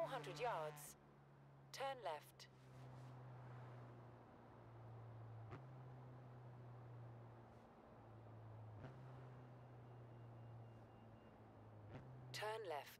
400 yards, turn left. Turn left.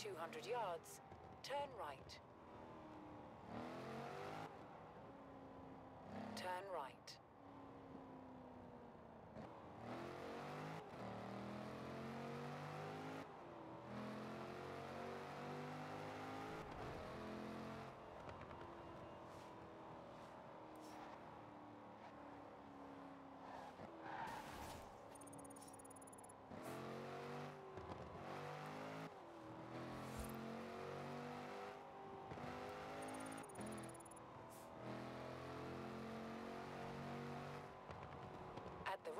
200 yards, turn right. Turn right.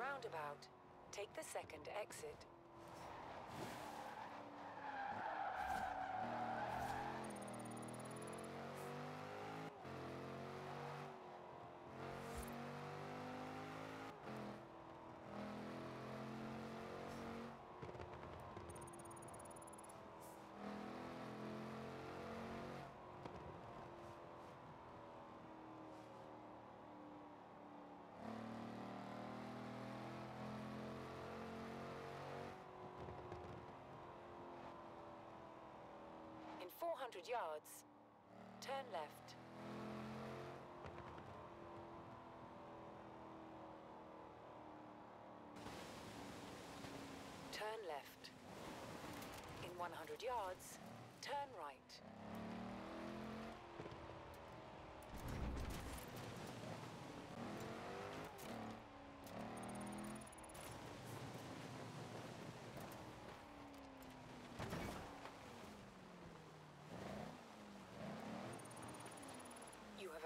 Roundabout, take the second exit. 400 yards, turn left. Turn left. In 100 yards, turn right. You have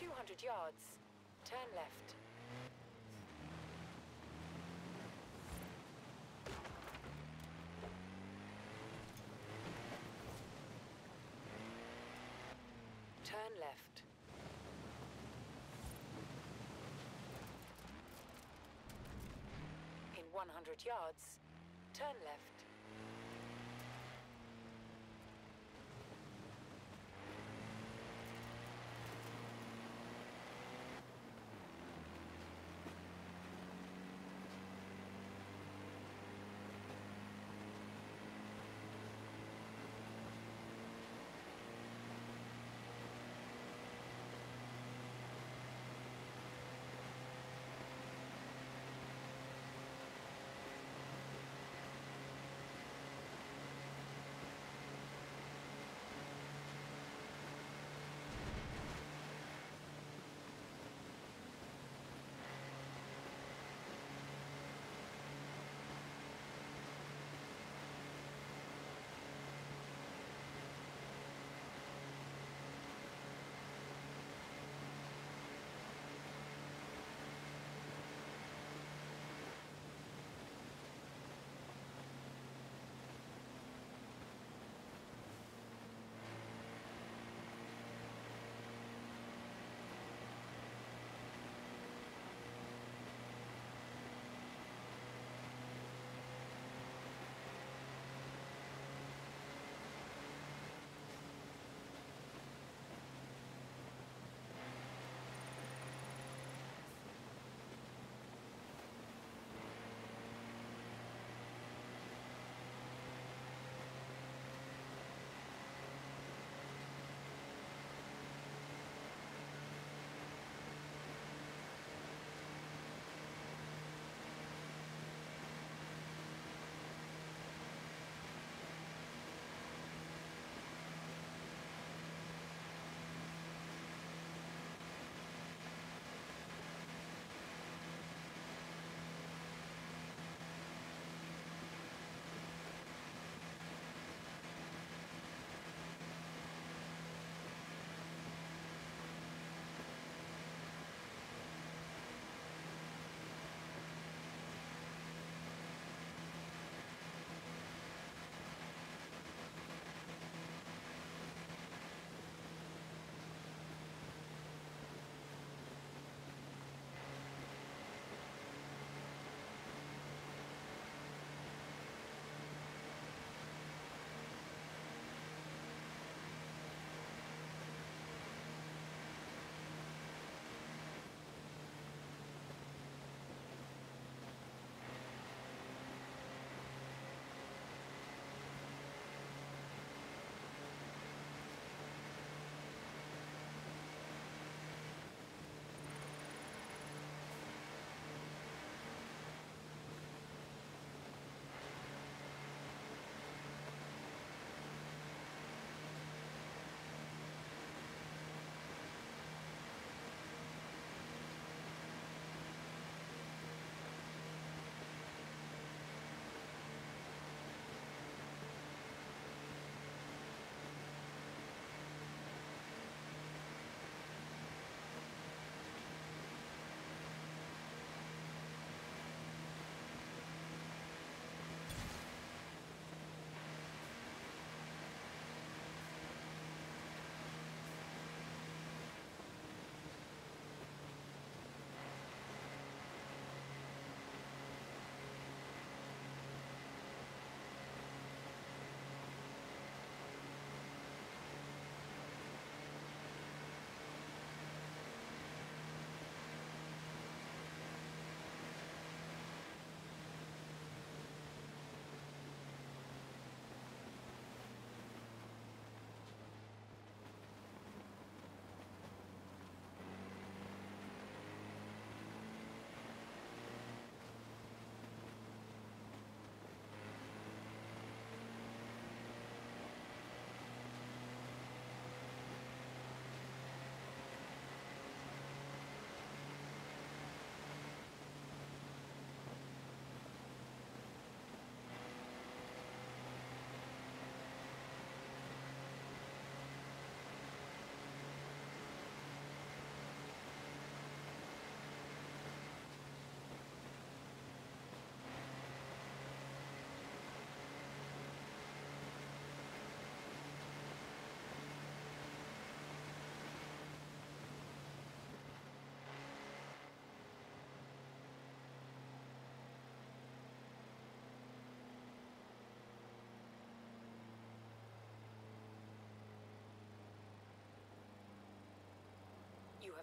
200 yards. Turn left. Turn left. In 100 yards, turn left.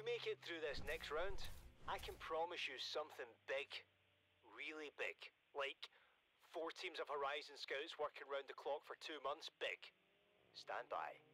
You make it through this next round, I can promise you something big. Really big. Like four teams of Horizon Scouts working round the clock for two months, big. Stand by.